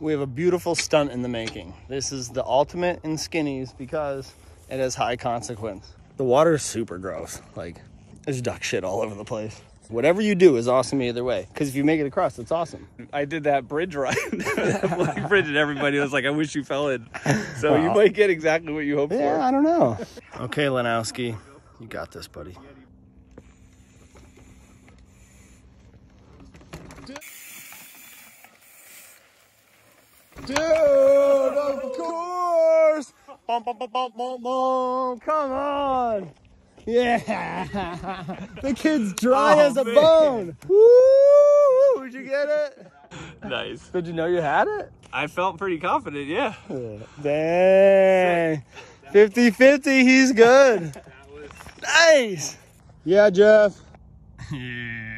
we have a beautiful stunt in the making. This is the ultimate in skinnies because it has high consequence. The water is super gross. Like, there's duck shit all over the place. Whatever you do is awesome either way. Because if you make it across, it's awesome. I did that bridge ride, that bridge, and everybody was like, "I wish you fell in." So you might get exactly what you hope for. Yeah, I don't know. Okay, Lenosky, you got this, buddy. Dude, of course! Bum, bum, bum, bum, bum, bum. Come on! Yeah! The kid's dry Oh, as a man. bone! Woo! Did you get it? Nice. Did you know you had it? I felt pretty confident. Yeah. Dang. 50 50, he's good. Nice. Yeah, Jeff. Yeah.